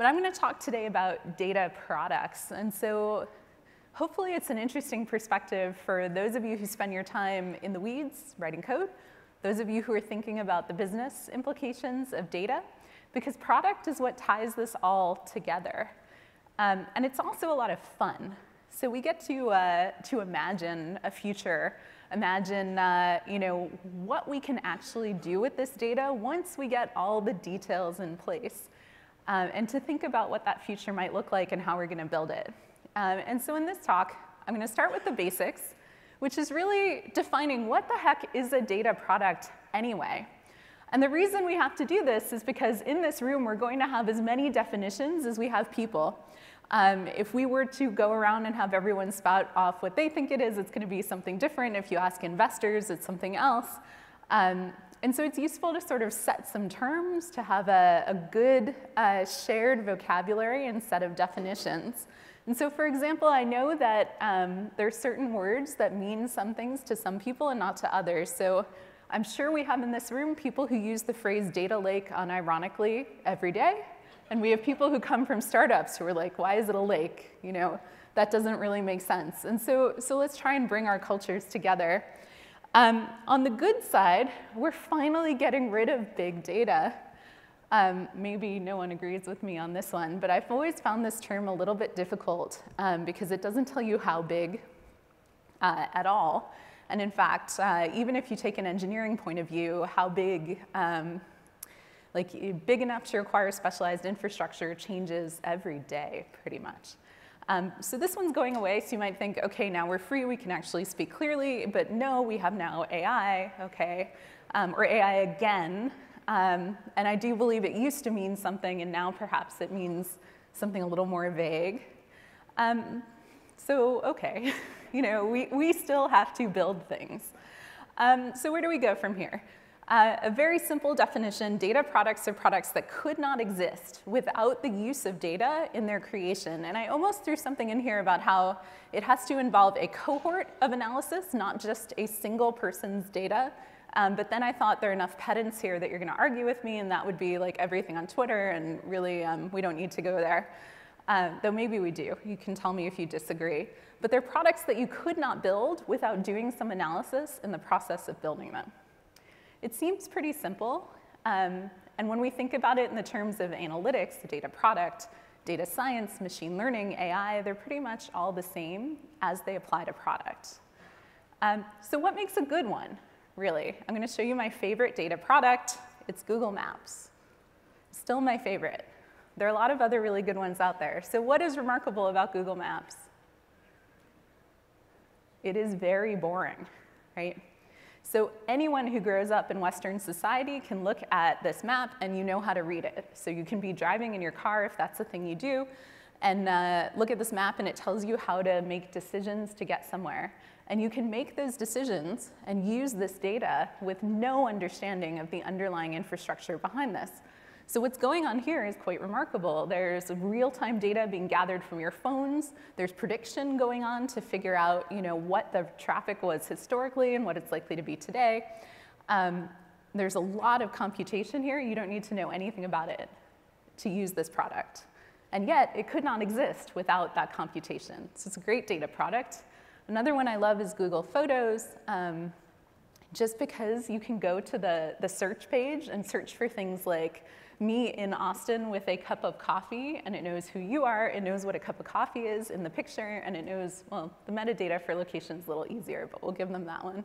But I'm going to talk today about data products. And so hopefully it's an interesting perspective for those of you who spend your time in the weeds writing code, those of you who are thinking about the business implications of data, because product is what ties this all together. Um, and it's also a lot of fun. So we get to, uh, to imagine a future, imagine uh, you know, what we can actually do with this data once we get all the details in place, um, and to think about what that future might look like and how we're going to build it. Um, and so in this talk, I'm going to start with the basics, which is really defining what the heck is a data product anyway. And the reason we have to do this is because in this room, we're going to have as many definitions as we have people. Um, if we were to go around and have everyone spout off what they think it is, it's going to be something different. If you ask investors, it's something else. Um, and so it's useful to sort of set some terms, to have a, a good uh, shared vocabulary and set of definitions. And so, for example, I know that um, there are certain words that mean some things to some people and not to others. So I'm sure we have in this room people who use the phrase data lake unironically every day. And we have people who come from startups who are like, why is it a lake? You know, that doesn't really make sense. And so, so let's try and bring our cultures together. Um, on the good side, we're finally getting rid of big data. Um, maybe no one agrees with me on this one, but I've always found this term a little bit difficult um, because it doesn't tell you how big uh, at all. And in fact, uh, even if you take an engineering point of view, how big um, like big enough to require specialized infrastructure changes every day, pretty much. Um, so this one's going away, so you might think, okay, now we're free, we can actually speak clearly, but no, we have now AI, okay, um, or AI again. Um, and I do believe it used to mean something, and now perhaps it means something a little more vague. Um, so, okay, you know, we, we still have to build things. Um, so where do we go from here? A very simple definition, data products are products that could not exist without the use of data in their creation. And I almost threw something in here about how it has to involve a cohort of analysis, not just a single person's data. Um, but then I thought there are enough pedants here that you're gonna argue with me and that would be like everything on Twitter and really um, we don't need to go there. Uh, though maybe we do, you can tell me if you disagree. But they're products that you could not build without doing some analysis in the process of building them. It seems pretty simple, um, and when we think about it in the terms of analytics, the data product, data science, machine learning, AI, they're pretty much all the same as they apply to product. Um, so what makes a good one, really? I'm gonna show you my favorite data product. It's Google Maps. Still my favorite. There are a lot of other really good ones out there. So what is remarkable about Google Maps? It is very boring, right? So anyone who grows up in Western society can look at this map and you know how to read it. So you can be driving in your car if that's the thing you do, and uh, look at this map and it tells you how to make decisions to get somewhere. And you can make those decisions and use this data with no understanding of the underlying infrastructure behind this. So what's going on here is quite remarkable. There's real-time data being gathered from your phones. There's prediction going on to figure out you know, what the traffic was historically and what it's likely to be today. Um, there's a lot of computation here. You don't need to know anything about it to use this product. And yet, it could not exist without that computation. So it's a great data product. Another one I love is Google Photos. Um, just because you can go to the, the search page and search for things like me in Austin with a cup of coffee, and it knows who you are, it knows what a cup of coffee is in the picture, and it knows, well, the metadata for location is a little easier, but we'll give them that one.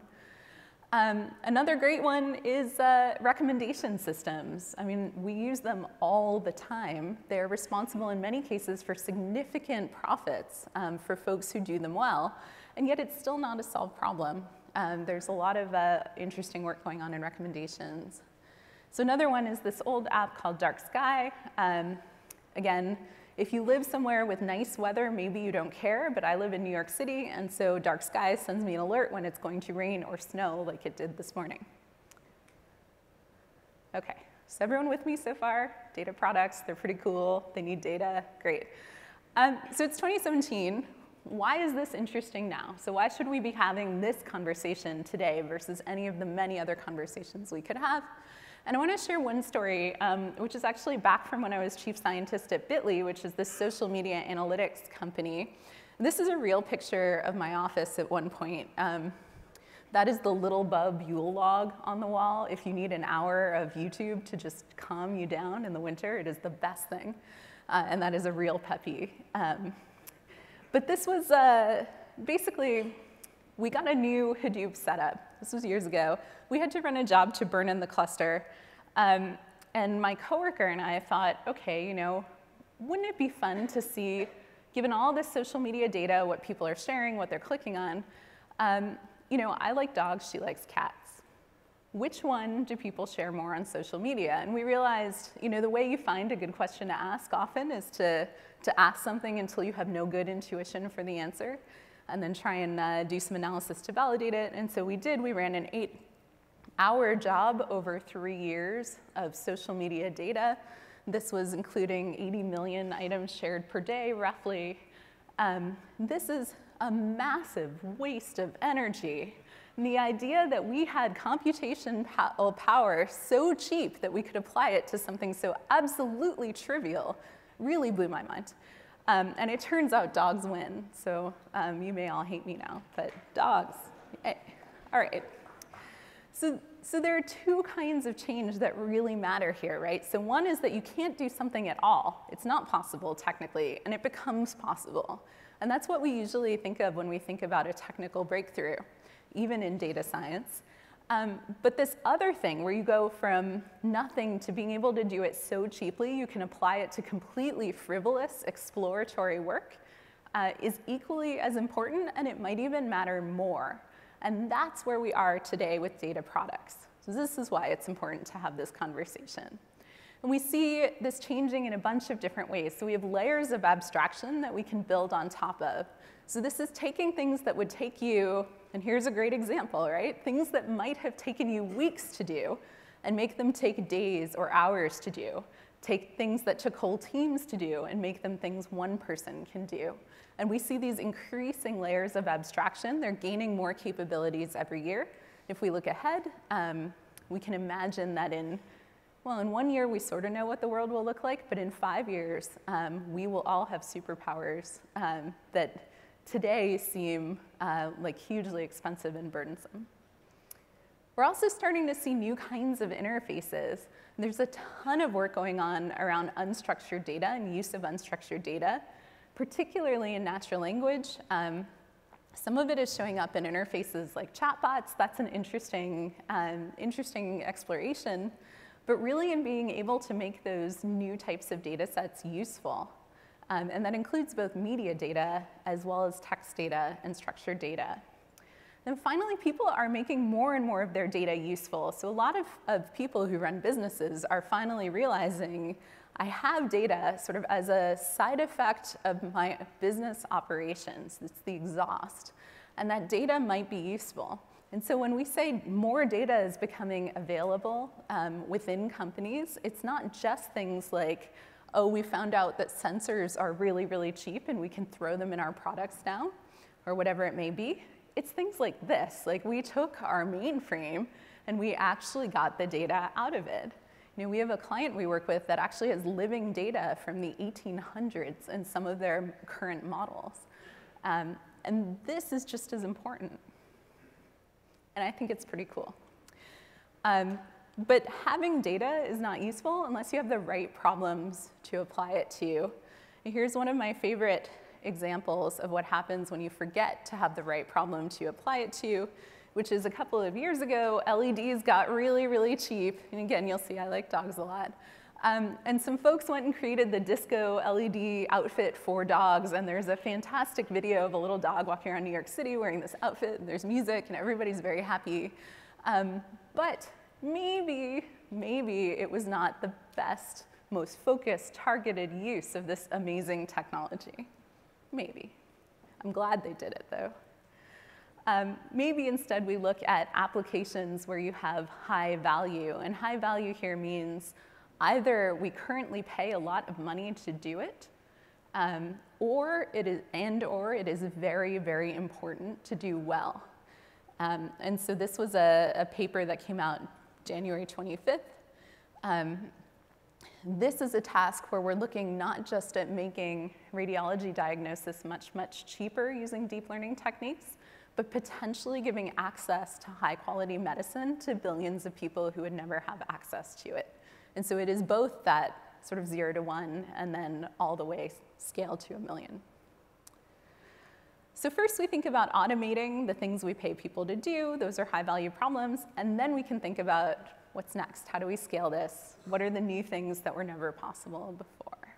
Um, another great one is uh, recommendation systems. I mean, we use them all the time. They're responsible in many cases for significant profits um, for folks who do them well, and yet it's still not a solved problem. Um, there's a lot of uh, interesting work going on in recommendations. So another one is this old app called Dark Sky. Um, again, if you live somewhere with nice weather, maybe you don't care, but I live in New York City, and so Dark Sky sends me an alert when it's going to rain or snow like it did this morning. Okay, so everyone with me so far? Data products, they're pretty cool, they need data, great. Um, so it's 2017. Why is this interesting now? So why should we be having this conversation today versus any of the many other conversations we could have? And I want to share one story, um, which is actually back from when I was chief scientist at Bitly, which is this social media analytics company. This is a real picture of my office at one point. Um, that is the little bub Yule log on the wall. If you need an hour of YouTube to just calm you down in the winter, it is the best thing. Uh, and that is a real peppy. Um, but this was uh, basically, we got a new Hadoop setup. This was years ago. We had to run a job to burn in the cluster. Um, and my coworker and I thought, okay, you know, wouldn't it be fun to see, given all this social media data, what people are sharing, what they're clicking on, um, you know, I like dogs, she likes cats. Which one do people share more on social media? And we realized, you know, the way you find a good question to ask often is to, to ask something until you have no good intuition for the answer, and then try and uh, do some analysis to validate it. And so we did, we ran an eight hour job over three years of social media data. This was including 80 million items shared per day, roughly. Um, this is a massive waste of energy. And the idea that we had computation power so cheap that we could apply it to something so absolutely trivial really blew my mind. Um, and it turns out dogs win. So um, you may all hate me now, but dogs. Eh, all right. So, so there are two kinds of change that really matter here, right? So one is that you can't do something at all. It's not possible technically, and it becomes possible. And that's what we usually think of when we think about a technical breakthrough, even in data science. Um, but this other thing where you go from nothing to being able to do it so cheaply, you can apply it to completely frivolous exploratory work, uh, is equally as important and it might even matter more. And that's where we are today with data products. So this is why it's important to have this conversation. And we see this changing in a bunch of different ways. So we have layers of abstraction that we can build on top of. So this is taking things that would take you, and here's a great example, right? Things that might have taken you weeks to do and make them take days or hours to do. Take things that took whole teams to do and make them things one person can do. And we see these increasing layers of abstraction. They're gaining more capabilities every year. If we look ahead, um, we can imagine that in, well, in one year we sort of know what the world will look like, but in five years um, we will all have superpowers um, that today seem uh, like hugely expensive and burdensome. We're also starting to see new kinds of interfaces. There's a ton of work going on around unstructured data and use of unstructured data particularly in natural language. Um, some of it is showing up in interfaces like chatbots. That's an interesting, um, interesting exploration. But really in being able to make those new types of data sets useful. Um, and that includes both media data as well as text data and structured data. And finally, people are making more and more of their data useful. So a lot of, of people who run businesses are finally realizing I have data sort of as a side effect of my business operations. It's the exhaust. And that data might be useful. And so when we say more data is becoming available um, within companies, it's not just things like, oh, we found out that sensors are really, really cheap and we can throw them in our products now, or whatever it may be. It's things like this. Like we took our mainframe and we actually got the data out of it. You know, we have a client we work with that actually has living data from the 1800s in some of their current models. Um, and this is just as important. And I think it's pretty cool. Um, but having data is not useful unless you have the right problems to apply it to. And here's one of my favorite examples of what happens when you forget to have the right problem to apply it to which is a couple of years ago, LEDs got really, really cheap. And again, you'll see I like dogs a lot. Um, and some folks went and created the disco LED outfit for dogs. And there's a fantastic video of a little dog walking around New York City wearing this outfit. And there's music, and everybody's very happy. Um, but maybe, maybe it was not the best, most focused, targeted use of this amazing technology. Maybe. I'm glad they did it, though. Um, maybe instead we look at applications where you have high value. And high value here means either we currently pay a lot of money to do it, um, or it is, and or it is very, very important to do well. Um, and so this was a, a, paper that came out January 25th. This is a task where we're looking not just at making radiology diagnosis much, much cheaper using deep learning techniques, but potentially giving access to high quality medicine to billions of people who would never have access to it. And so it is both that sort of zero to one and then all the way scale to a million. So first we think about automating the things we pay people to do. Those are high value problems. And then we can think about what's next? How do we scale this? What are the new things that were never possible before?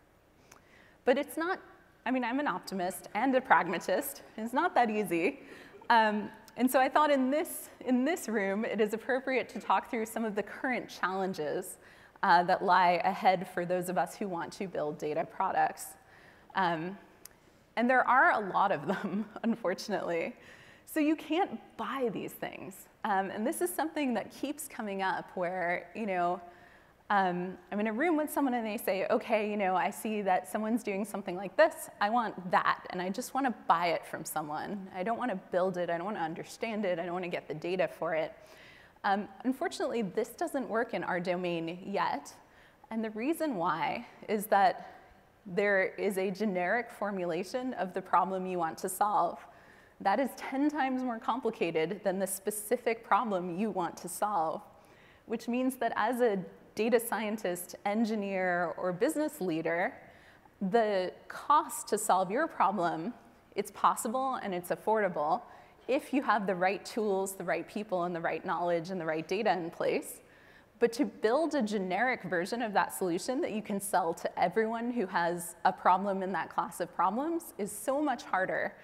But it's not, I mean, I'm an optimist and a pragmatist. It's not that easy. Um, and so I thought in this, in this room, it is appropriate to talk through some of the current challenges uh, that lie ahead for those of us who want to build data products. Um, and there are a lot of them, unfortunately. So you can't buy these things. Um, and this is something that keeps coming up where, you know, um, I'm in a room with someone and they say, okay, you know, I see that someone's doing something like this. I want that. And I just want to buy it from someone. I don't want to build it. I don't want to understand it. I don't want to get the data for it. Um, unfortunately, this doesn't work in our domain yet. And the reason why is that there is a generic formulation of the problem you want to solve. That is 10 times more complicated than the specific problem you want to solve, which means that as a data scientist, engineer, or business leader, the cost to solve your problem, it's possible and it's affordable if you have the right tools, the right people, and the right knowledge and the right data in place. But to build a generic version of that solution that you can sell to everyone who has a problem in that class of problems is so much harder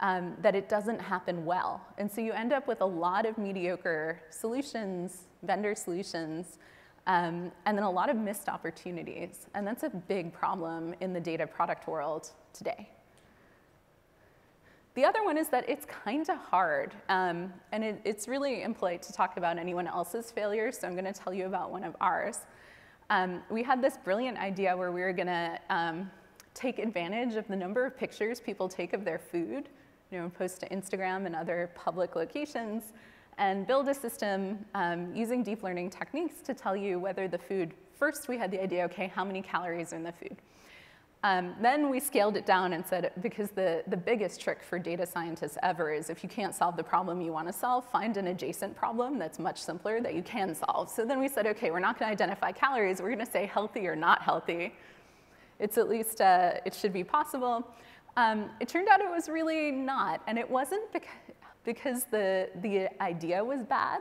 um, that it doesn't happen well. And so you end up with a lot of mediocre solutions, vendor solutions, um, and then a lot of missed opportunities. And that's a big problem in the data product world today. The other one is that it's kind of hard, um, and it, it's really impolite to talk about anyone else's failures, so I'm going to tell you about one of ours. Um, we had this brilliant idea where we were going to um, take advantage of the number of pictures people take of their food, you know, post to Instagram and other public locations, and build a system um, using deep learning techniques to tell you whether the food, first we had the idea, okay, how many calories are in the food? Um, then we scaled it down and said, because the, the biggest trick for data scientists ever is if you can't solve the problem you want to solve, find an adjacent problem that's much simpler that you can solve. So then we said, okay, we're not going to identify calories. We're going to say healthy or not healthy. It's at least, uh, it should be possible. Um, it turned out it was really not. And it wasn't beca because the, the idea was bad,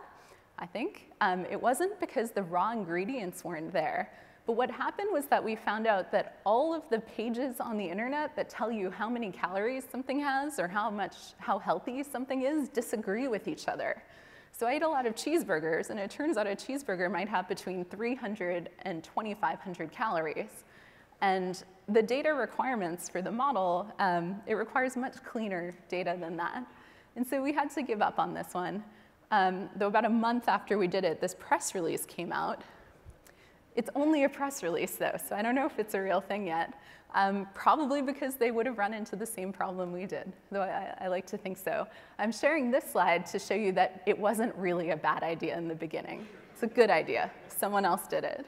I think. Um, it wasn't because the raw ingredients weren't there. But what happened was that we found out that all of the pages on the internet that tell you how many calories something has or how much, how healthy something is disagree with each other. So I ate a lot of cheeseburgers, and it turns out a cheeseburger might have between 300 and 2,500 calories. And the data requirements for the model, um, it requires much cleaner data than that. And so we had to give up on this one. Um, though about a month after we did it, this press release came out it's only a press release, though, so I don't know if it's a real thing yet. Um, probably because they would have run into the same problem we did, though I, I, like to think so. I'm sharing this slide to show you that it wasn't really a bad idea in the beginning. It's a good idea. Someone else did it,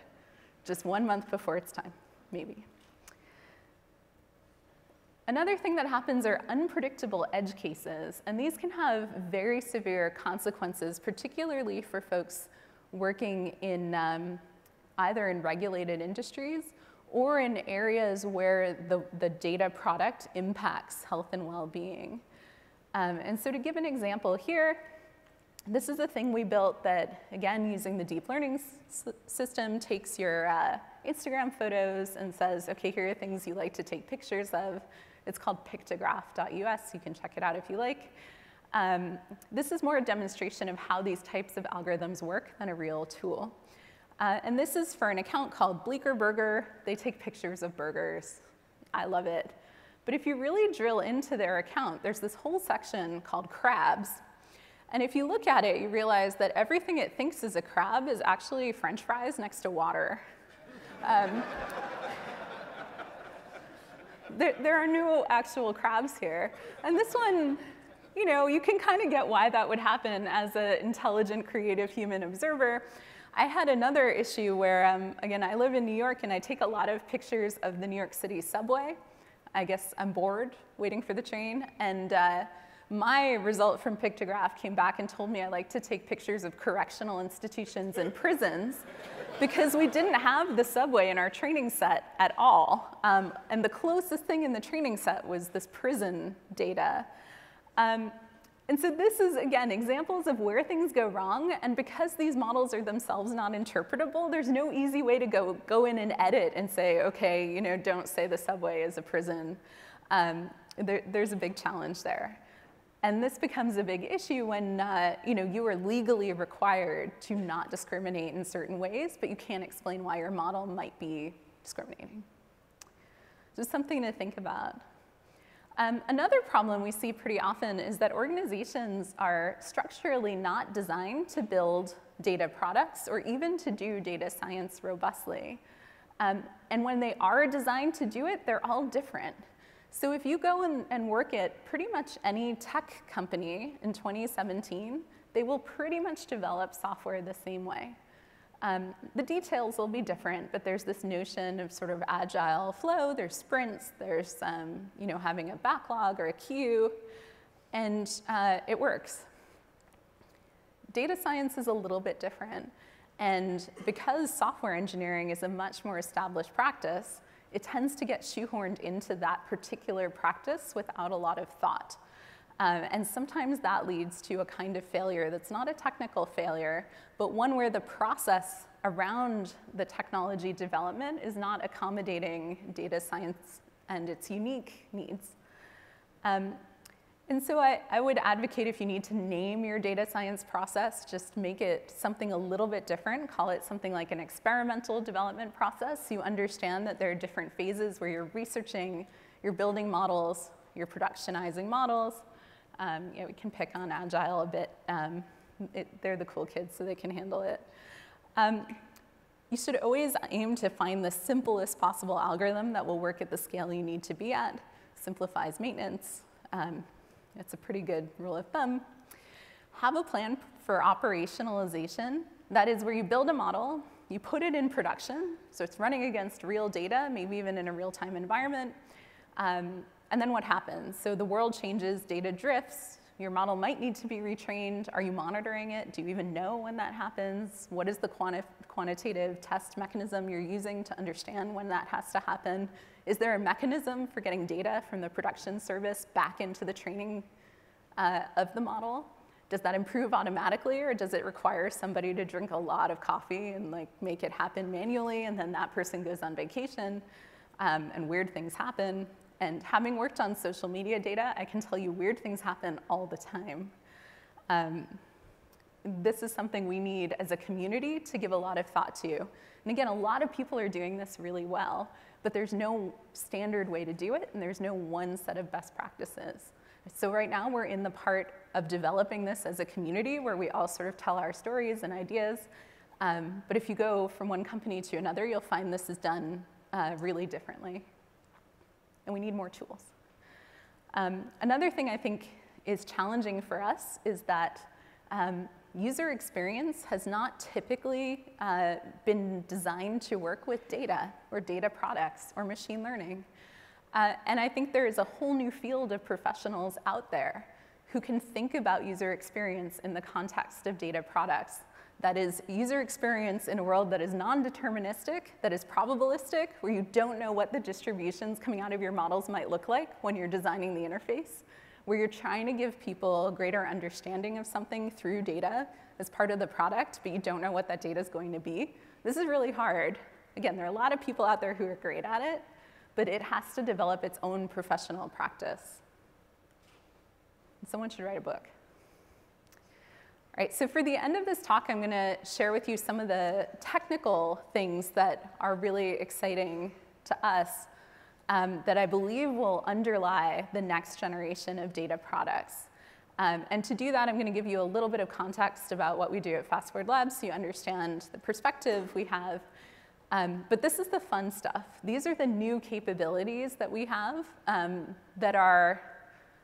just one month before its time, maybe. Another thing that happens are unpredictable edge cases, and these can have very severe consequences, particularly for folks working in um, either in regulated industries or in areas where the, the data product impacts health and well-being. Um, and so to give an example here, this is a thing we built that, again, using the deep learning system, takes your uh, Instagram photos and says, okay, here are things you like to take pictures of. It's called pictograph.us. You can check it out if you like. Um, this is more a demonstration of how these types of algorithms work than a real tool. Uh, and this is for an account called Bleecker Burger. They take pictures of burgers. I love it. But if you really drill into their account, there's this whole section called crabs. And if you look at it, you realize that everything it thinks is a crab is actually french fries next to water. Um, there, there are no actual crabs here. And this one, you know, you can kind of get why that would happen as an intelligent, creative human observer. I had another issue where, um, again, I live in New York and I take a lot of pictures of the New York City subway. I guess I'm bored waiting for the train. And uh, my result from Pictograph came back and told me I like to take pictures of correctional institutions and prisons because we didn't have the subway in our training set at all. Um, and the closest thing in the training set was this prison data. Um, and so this is, again, examples of where things go wrong. And because these models are themselves not interpretable, there's no easy way to go, go in and edit and say, OK, you know, don't say the subway is a prison. Um, there, there's a big challenge there. And this becomes a big issue when uh, you, know, you are legally required to not discriminate in certain ways, but you can't explain why your model might be discriminating. Just something to think about. Um, another problem we see pretty often is that organizations are structurally not designed to build data products or even to do data science robustly. Um, and when they are designed to do it, they're all different. So if you go and, and work at pretty much any tech company in 2017, they will pretty much develop software the same way. Um, the details will be different, but there's this notion of sort of agile flow. There's sprints. There's um, you know having a backlog or a queue, and uh, it works. Data science is a little bit different, and because software engineering is a much more established practice, it tends to get shoehorned into that particular practice without a lot of thought. Um, and sometimes that leads to a kind of failure that's not a technical failure, but one where the process around the technology development is not accommodating data science and its unique needs. Um, and so I, I, would advocate if you need to name your data science process, just make it something a little bit different. Call it something like an experimental development process. You understand that there are different phases where you're researching, you're building models, you're productionizing models, um, you know, we can pick on Agile a bit. Um, it, they're the cool kids, so they can handle it. Um, you should always aim to find the simplest possible algorithm that will work at the scale you need to be at. Simplifies maintenance. Um, it's a pretty good rule of thumb. Have a plan for operationalization. That is where you build a model, you put it in production, so it's running against real data, maybe even in a real-time environment. Um, and then what happens? So the world changes, data drifts, your model might need to be retrained. Are you monitoring it? Do you even know when that happens? What is the quanti quantitative test mechanism you're using to understand when that has to happen? Is there a mechanism for getting data from the production service back into the training uh, of the model? Does that improve automatically or does it require somebody to drink a lot of coffee and like make it happen manually and then that person goes on vacation um, and weird things happen? And having worked on social media data, I can tell you weird things happen all the time. Um, this is something we need as a community to give a lot of thought to. And again, a lot of people are doing this really well, but there's no standard way to do it, and there's no one set of best practices. So right now, we're in the part of developing this as a community where we all sort of tell our stories and ideas. Um, but if you go from one company to another, you'll find this is done uh, really differently and we need more tools. Um, another thing I think is challenging for us is that um, user experience has not typically uh, been designed to work with data or data products or machine learning. Uh, and I think there is a whole new field of professionals out there who can think about user experience in the context of data products that is user experience in a world that is non-deterministic, that is probabilistic, where you don't know what the distributions coming out of your models might look like when you're designing the interface, where you're trying to give people greater understanding of something through data as part of the product, but you don't know what that data is going to be. This is really hard. Again, there are a lot of people out there who are great at it, but it has to develop its own professional practice. Someone should write a book. Right, so for the end of this talk, I'm going to share with you some of the technical things that are really exciting to us um, that I believe will underlie the next generation of data products. Um, and to do that, I'm going to give you a little bit of context about what we do at Fast Forward Labs so you understand the perspective we have. Um, but this is the fun stuff. These are the new capabilities that we have um, that are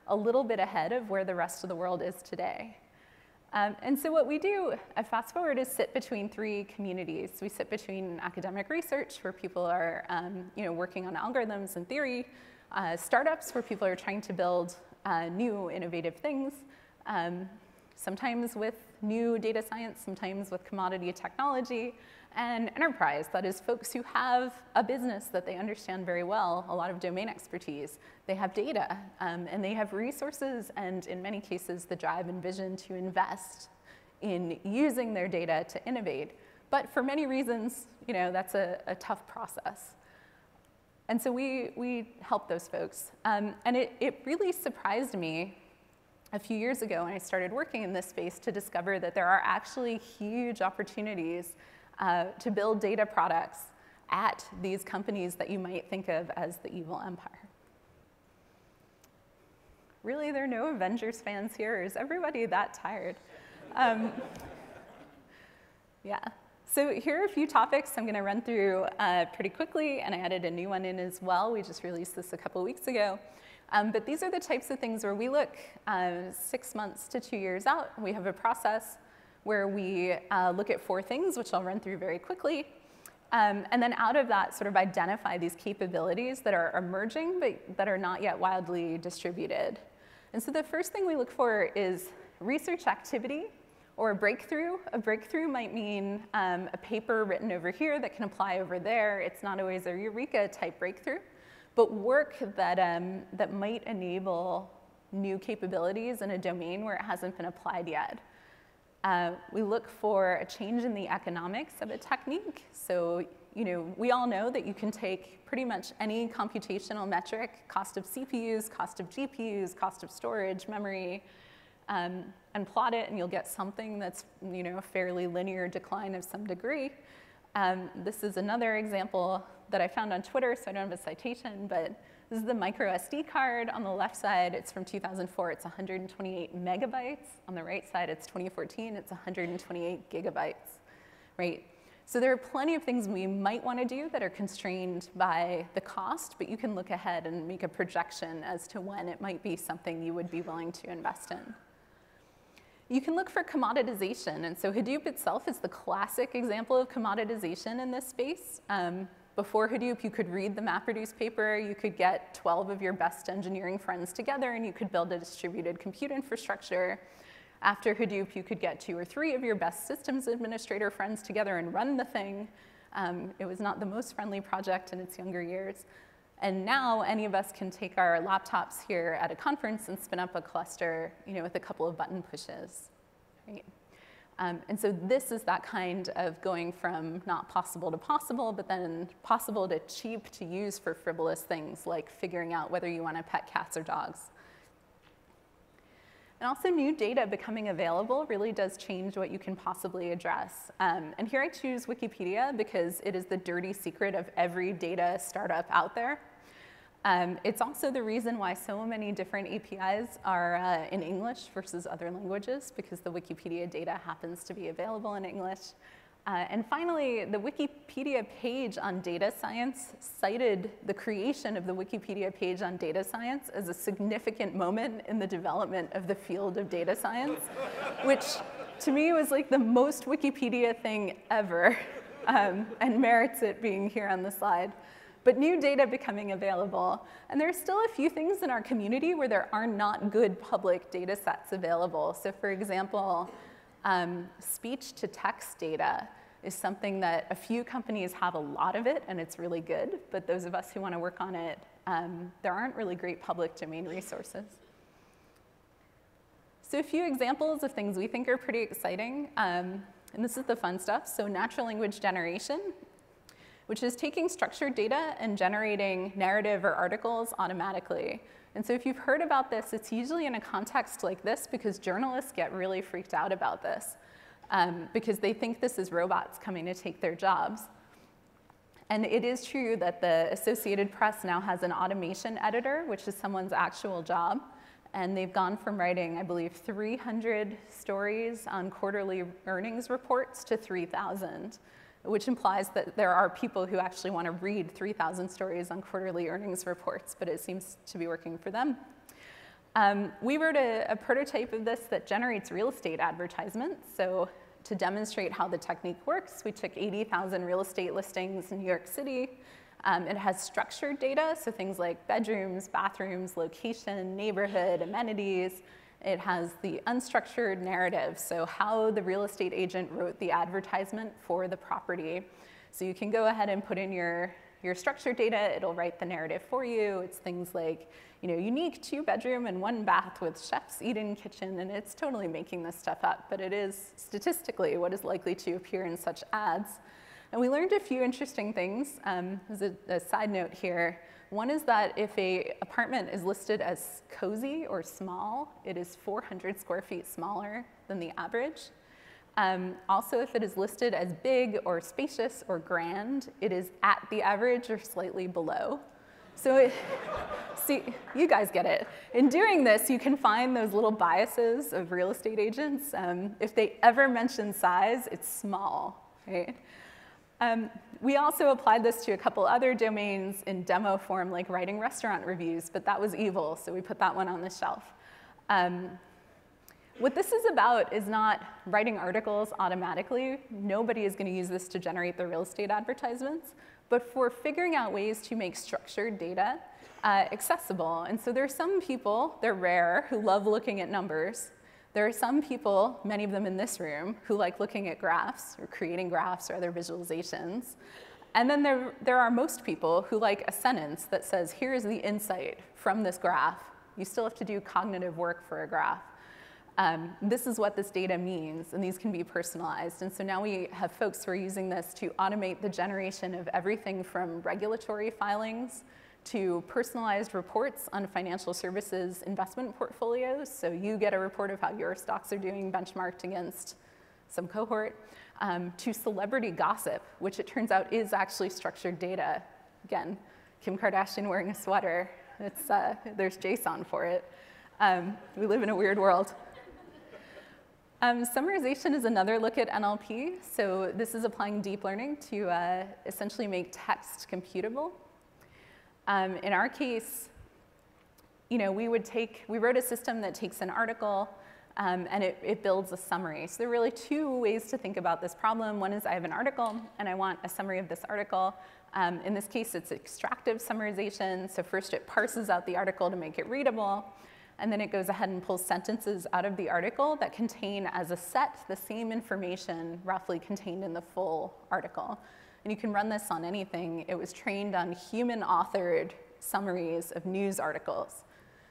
a little bit ahead of where the rest of the world is today. Um, and so what we do at Fast Forward is sit between three communities. We sit between academic research, where people are um, you know, working on algorithms and theory, uh, startups, where people are trying to build uh, new innovative things, um, sometimes with new data science, sometimes with commodity technology, and enterprise, that is folks who have a business that they understand very well, a lot of domain expertise. They have data, um, and they have resources, and in many cases, the drive and vision to invest in using their data to innovate. But for many reasons, you know, that's a, a tough process. And so we, we help those folks. Um, and it, it really surprised me a few years ago when I started working in this space to discover that there are actually huge opportunities uh, to build data products at these companies that you might think of as the evil empire. Really, there are no Avengers fans here. Is everybody that tired? Um, yeah. So here are a few topics I'm going to run through uh, pretty quickly, and I added a new one in as well. We just released this a couple weeks ago. Um, but these are the types of things where we look uh, six months to two years out. We have a process where we uh, look at four things, which I'll run through very quickly. Um, and then out of that, sort of identify these capabilities that are emerging, but that are not yet widely distributed. And so the first thing we look for is research activity or a breakthrough. A breakthrough might mean um, a paper written over here that can apply over there. It's not always a Eureka type breakthrough, but work that, um, that might enable new capabilities in a domain where it hasn't been applied yet. Uh, we look for a change in the economics of a technique. So, you know, we all know that you can take pretty much any computational metric, cost of CPUs, cost of GPUs, cost of storage, memory, um, and plot it, and you'll get something that's you know a fairly linear decline of some degree. Um, this is another example that I found on Twitter, so I don't have a citation, but this is the micro SD card. On the left side, it's from 2004. It's 128 megabytes. On the right side, it's 2014. It's 128 gigabytes, right? So there are plenty of things we might want to do that are constrained by the cost, but you can look ahead and make a projection as to when it might be something you would be willing to invest in. You can look for commoditization, and so Hadoop itself is the classic example of commoditization in this space. Um, before Hadoop, you could read the MapReduce paper, you could get 12 of your best engineering friends together, and you could build a distributed compute infrastructure. After Hadoop, you could get two or three of your best systems administrator friends together and run the thing. Um, it was not the most friendly project in its younger years. And now any of us can take our laptops here at a conference and spin up a cluster you know, with a couple of button pushes. Right? Um, and so this is that kind of going from not possible to possible, but then possible to cheap to use for frivolous things like figuring out whether you want to pet cats or dogs. And also new data becoming available really does change what you can possibly address. Um, and here I choose Wikipedia because it is the dirty secret of every data startup out there. Um, it's also the reason why so many different APIs are uh, in English versus other languages because the Wikipedia data happens to be available in English. Uh, and finally, the Wikipedia page on data science cited the creation of the Wikipedia page on data science as a significant moment in the development of the field of data science, which to me was like the most Wikipedia thing ever um, and merits it being here on the slide. But new data becoming available. And there are still a few things in our community where there are not good public data sets available. So for example, um, speech to text data is something that a few companies have a lot of it and it's really good, but those of us who want to work on it, um, there aren't really great public domain resources. So a few examples of things we think are pretty exciting, um, and this is the fun stuff. So natural language generation, which is taking structured data and generating narrative or articles automatically. And so if you've heard about this, it's usually in a context like this because journalists get really freaked out about this um, because they think this is robots coming to take their jobs. And it is true that the Associated Press now has an automation editor, which is someone's actual job. And they've gone from writing, I believe, 300 stories on quarterly earnings reports to 3,000 which implies that there are people who actually want to read 3,000 stories on quarterly earnings reports, but it seems to be working for them. Um, we wrote a, a, prototype of this that generates real estate advertisements. So to demonstrate how the technique works, we took 80,000 real estate listings in New York City. Um, it has structured data, so things like bedrooms, bathrooms, location, neighborhood, amenities. It has the unstructured narrative, so how the real estate agent wrote the advertisement for the property. So you can go ahead and put in your, your structured data, it'll write the narrative for you. It's things like, you know, unique two bedroom and one bath with chef's eat-in kitchen, and it's totally making this stuff up, but it is statistically what is likely to appear in such ads. And we learned a few interesting things. Um, as a, a side note here, one is that if a apartment is listed as cozy or small, it is 400 square feet smaller than the average. Um, also, if it is listed as big or spacious or grand, it is at the average or slightly below. So it, see, you guys get it. In doing this, you can find those little biases of real estate agents. Um, if they ever mention size, it's small, right? Um, we also applied this to a couple other domains in demo form, like writing restaurant reviews, but that was evil, so we put that one on the shelf. Um, what this is about is not writing articles automatically. Nobody is going to use this to generate their real estate advertisements, but for figuring out ways to make structured data uh, accessible. And so there are some people, they're rare, who love looking at numbers. There are some people, many of them in this room, who like looking at graphs or creating graphs or other visualizations. And then there, there are most people who like a sentence that says, here is the insight from this graph. You still have to do cognitive work for a graph. Um, this is what this data means, and these can be personalized. And so now we have folks who are using this to automate the generation of everything from regulatory filings to personalized reports on financial services investment portfolios. So you get a report of how your stocks are doing benchmarked against some cohort, um, to celebrity gossip, which it turns out is actually structured data. Again, Kim Kardashian wearing a sweater, it's, uh, there's JSON for it. Um, we live in a weird world. Um, summarization is another look at NLP. So this is applying deep learning to uh, essentially make text computable. Um, in our case, you know, we would take, we wrote a system that takes an article um, and it, it, builds a summary. So there are really two ways to think about this problem. One is I have an article and I want a summary of this article. Um, in this case, it's extractive summarization. So first it parses out the article to make it readable and then it goes ahead and pulls sentences out of the article that contain as a set the same information roughly contained in the full article. And you can run this on anything. It was trained on human authored summaries of news articles.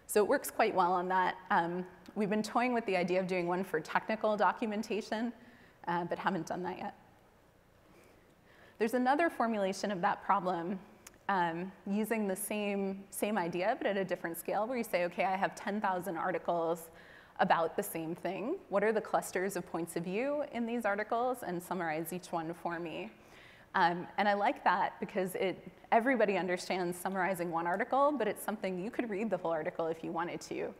So it works quite well on that. Um, we've been toying with the idea of doing one for technical documentation, uh, but haven't done that yet. There's another formulation of that problem um, using the same, same idea, but at a different scale, where you say, okay, I have 10,000 articles about the same thing. What are the clusters of points of view in these articles? And summarize each one for me. Um, and I like that because it, everybody understands summarizing one article, but it's something you could read the whole article if you wanted to.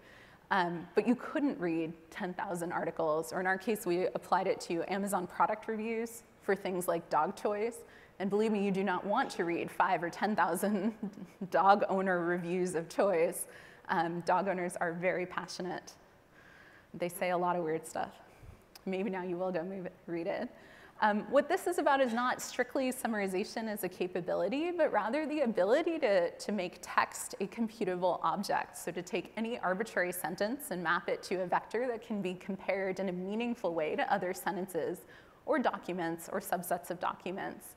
Um, but you couldn't read 10,000 articles, or in our case, we applied it to Amazon product reviews for things like dog toys. And believe me, you do not want to read five or 10,000 dog owner reviews of toys. Um, dog owners are very passionate. They say a lot of weird stuff. Maybe now you will go it, read it. Um, what this is about is not strictly summarization as a capability, but rather the ability to, to make text a computable object. So to take any arbitrary sentence and map it to a vector that can be compared in a meaningful way to other sentences or documents or subsets of documents.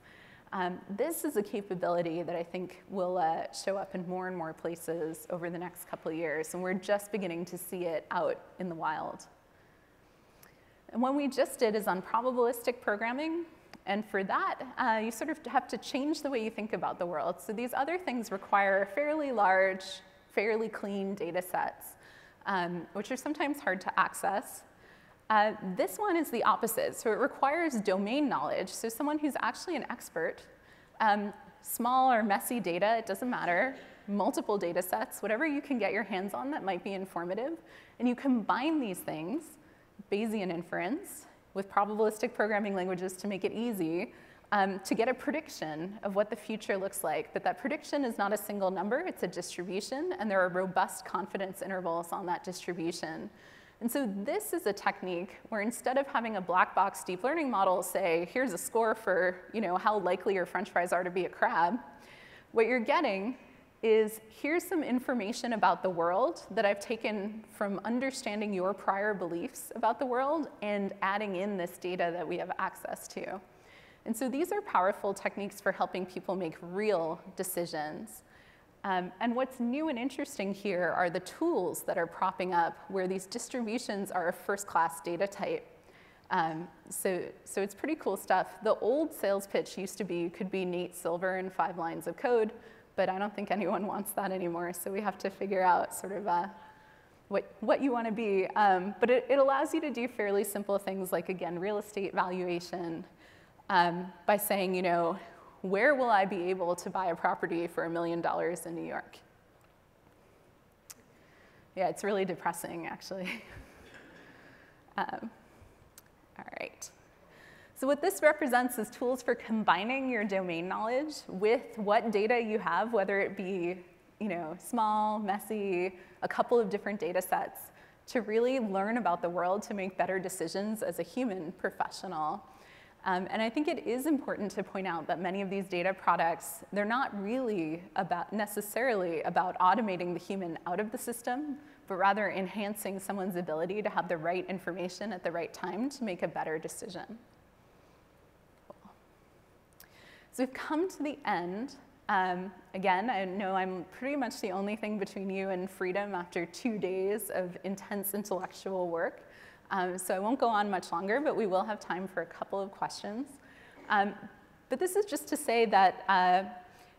Um, this is a capability that I think will uh, show up in more and more places over the next couple years, and we're just beginning to see it out in the wild. And what we just did is on probabilistic programming, and for that, uh, you sort of have to change the way you think about the world. So these other things require fairly large, fairly clean data sets, um, which are sometimes hard to access. Uh, this one is the opposite. So it requires domain knowledge. So someone who's actually an expert, um, small or messy data, it doesn't matter, multiple data sets, whatever you can get your hands on that might be informative. And you combine these things, Bayesian inference, with probabilistic programming languages to make it easy. um, to get a prediction of what the future looks like. But that prediction is not a single number, it's a distribution, and there are robust confidence intervals on that distribution. And so this is a technique where instead of having a black box deep learning model say, here's a score for you know, how likely your french fries are to be a crab, what you're getting is here's some information about the world that I've taken from understanding your prior beliefs about the world and adding in this data that we have access to. And so these are powerful techniques for helping people make real decisions. Um, and what's new and interesting here are the tools that are propping up where these distributions are a first-class data type. Um, so, so it's pretty cool stuff. The old sales pitch used to be, could be Nate Silver and five lines of code, but I don't think anyone wants that anymore. So we have to figure out sort of uh, what, what you want to be. Um, but it, it allows you to do fairly simple things like, again, real estate valuation um, by saying, you know, where will I be able to buy a property for a million dollars in New York? Yeah, it's really depressing, actually. um, all right. So what this represents is tools for combining your domain knowledge with what data you have, whether it be you know, small, messy, a couple of different data sets, to really learn about the world to make better decisions as a human professional. Um, and I think it is important to point out that many of these data products, they're not really about necessarily about automating the human out of the system, but rather enhancing someone's ability to have the right information at the right time to make a better decision. Cool. So we've come to the end. Um, again, I know I'm pretty much the only thing between you and freedom after two days of intense intellectual work. Um, so I won't go on much longer, but we will have time for a couple of questions. Um, but this is just to say that uh,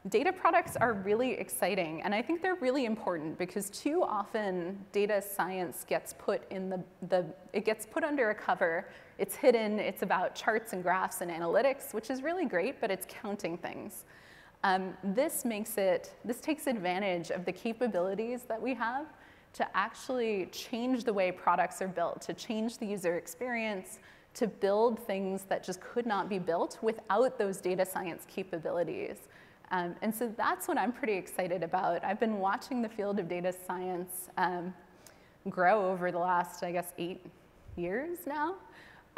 data products are really exciting, and I think they're really important because too often data science gets put in the, the it gets put under a cover. It's hidden, it's about charts and graphs and analytics, which is really great, but it's counting things. Um, this makes it, this takes advantage of the capabilities that we have to actually change the way products are built, to change the user experience, to build things that just could not be built without those data science capabilities. Um, and so that's what I'm pretty excited about. I've been watching the field of data science um, grow over the last, I guess, eight years now.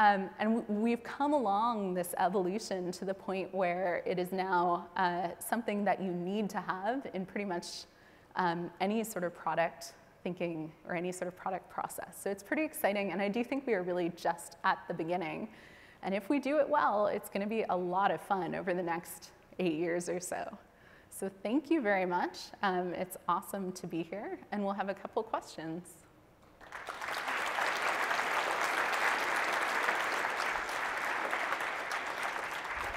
Um, and we've come along this evolution to the point where it is now uh, something that you need to have in pretty much um, any sort of product thinking or any sort of product process. So it's pretty exciting, and I do think we are really just at the beginning. And if we do it well, it's going to be a lot of fun over the next eight years or so. So thank you very much. Um, it's awesome to be here, and we'll have a couple questions.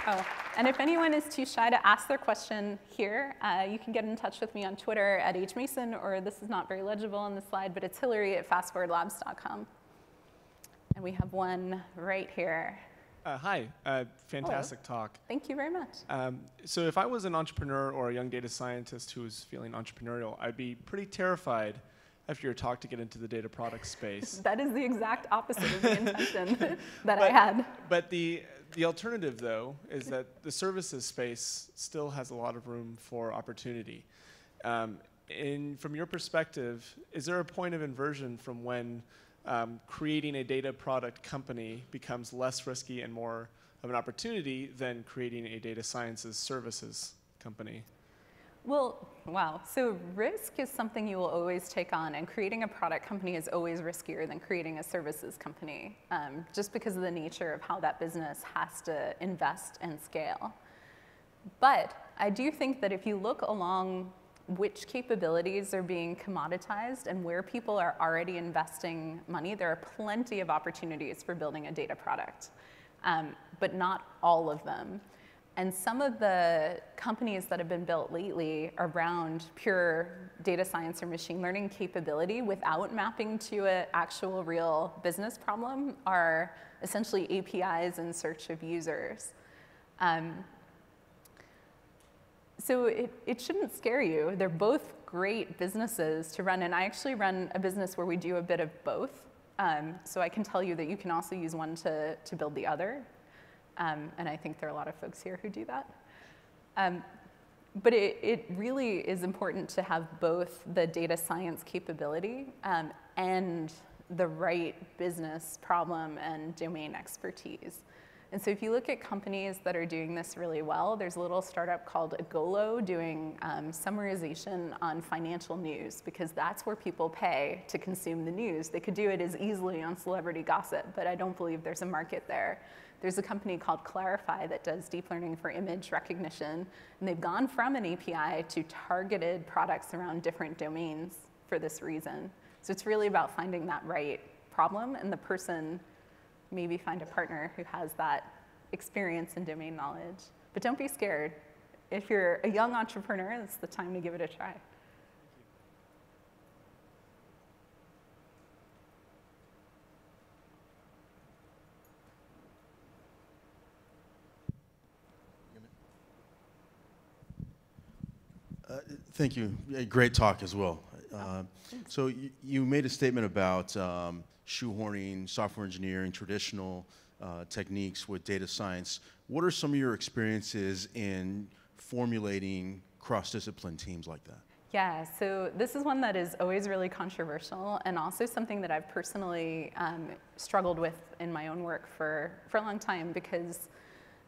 Oh. And if anyone is too shy to ask their question here, uh, you can get in touch with me on Twitter at hmason, or this is not very legible on the slide, but it's hilary at fastforwardlabs.com. And we have one right here. Uh, hi, uh, fantastic Hello. talk. Thank you very much. Um, so if I was an entrepreneur or a young data scientist who was feeling entrepreneurial, I'd be pretty terrified after your talk to get into the data product space. that is the exact opposite of the intention that but, I had. But the the alternative, though, is that the services space still has a lot of room for opportunity. Um, in, from your perspective, is there a point of inversion from when um, creating a data product company becomes less risky and more of an opportunity than creating a data sciences services company? Well, wow. So risk is something you will always take on, and creating a product company is always riskier than creating a services company, um, just because of the nature of how that business has to invest and scale. But I do think that if you look along which capabilities are being commoditized and where people are already investing money, there are plenty of opportunities for building a data product, um, but not all of them. And some of the companies that have been built lately around pure data science or machine learning capability without mapping to an actual real business problem are essentially APIs in search of users. Um, so it, it shouldn't scare you. They're both great businesses to run, and I actually run a business where we do a bit of both. Um, so I can tell you that you can also use one to, to build the other. Um, and I think there are a lot of folks here who do that. Um, but it, it, really is important to have both the data science capability um, and the right business problem and domain expertise. And so if you look at companies that are doing this really well, there's a little startup called Agolo doing um, summarization on financial news because that's where people pay to consume the news. They could do it as easily on celebrity gossip, but I don't believe there's a market there. There's a company called Clarifai that does deep learning for image recognition, and they've gone from an API to targeted products around different domains for this reason. So it's really about finding that right problem and the person, maybe find a partner who has that experience and domain knowledge. But don't be scared. If you're a young entrepreneur, it's the time to give it a try. Uh, thank you. Great talk as well. Uh, so you, you, made a statement about um, shoehorning software engineering, traditional uh, techniques with data science. What are some of your experiences in formulating cross-discipline teams like that? Yeah, so this is one that is always really controversial and also something that I've personally um, struggled with in my own work for, for a long time because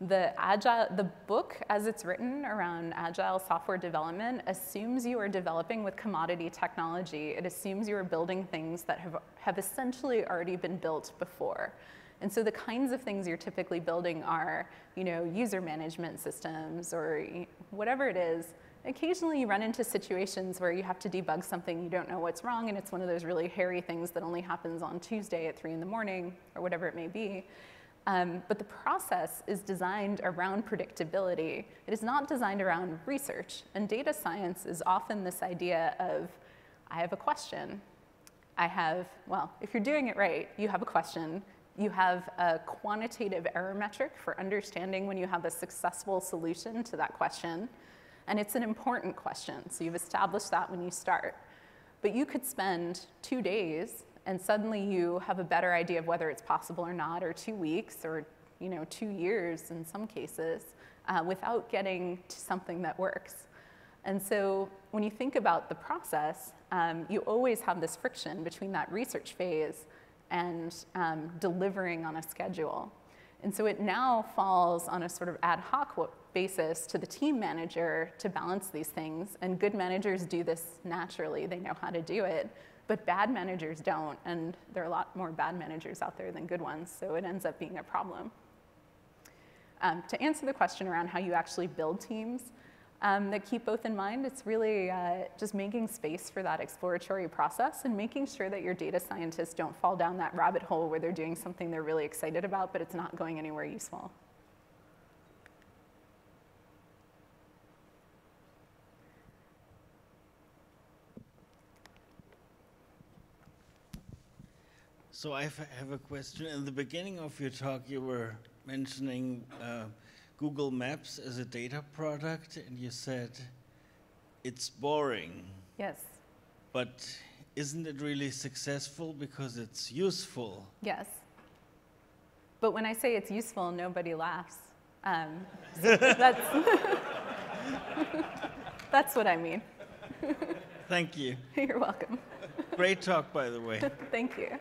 the agile, the book as it's written around agile software development assumes you are developing with commodity technology. It assumes you are building things that have, have essentially already been built before. And so the kinds of things you're typically building are, you know, user management systems or whatever it is. Occasionally you run into situations where you have to debug something, you don't know what's wrong, and it's one of those really hairy things that only happens on Tuesday at three in the morning or whatever it may be. Um, but the process is designed around predictability. It is not designed around research. And data science is often this idea of, I have a question. I have, well, if you're doing it right, you have a question. You have a quantitative error metric for understanding when you have a successful solution to that question. And it's an important question, so you've established that when you start. But you could spend two days and suddenly you have a better idea of whether it's possible or not, or two weeks, or you know, two years in some cases, uh, without getting to something that works. And so when you think about the process, um, you always have this friction between that research phase and um, delivering on a schedule. And so it now falls on a sort of ad hoc basis to the team manager to balance these things. And good managers do this naturally, they know how to do it. But bad managers don't, and there are a lot more bad managers out there than good ones, so it ends up being a problem. Um, to answer the question around how you actually build teams um, that keep both in mind, it's really uh, just making space for that exploratory process and making sure that your data scientists don't fall down that rabbit hole where they're doing something they're really excited about, but it's not going anywhere useful. So I have a question. In the beginning of your talk, you were mentioning uh, Google Maps as a data product, and you said it's boring. Yes. But isn't it really successful because it's useful? Yes. But when I say it's useful, nobody laughs. Um, so that's, that's what I mean. Thank you. You're welcome. Great talk, by the way. Thank you.